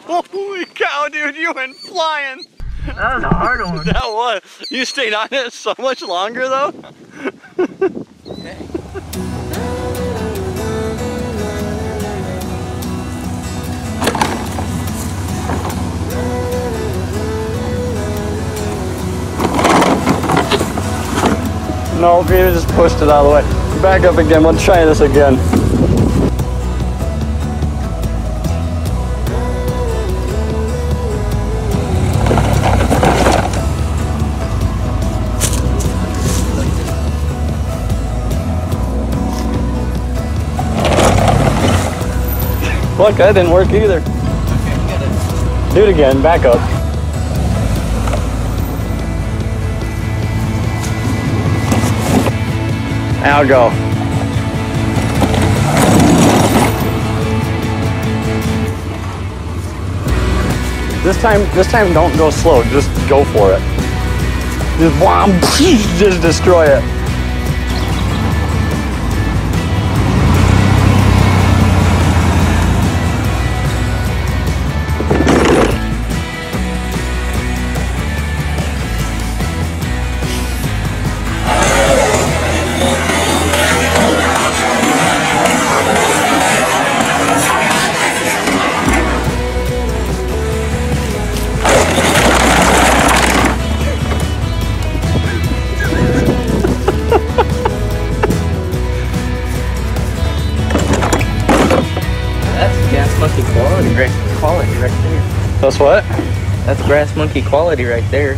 Whoa, dude, you went flying. That was a hard one. That was. You stayed on it so much longer though. No, Peter just pushed it out of the way. Back up again, we'll try this again. Look, that didn't work either. Do it again, back up. Now go. This time, this time don't go slow, just go for it. Just wham, just destroy it. Monkey quality right, quality right there. That's what? That's grass monkey quality right there.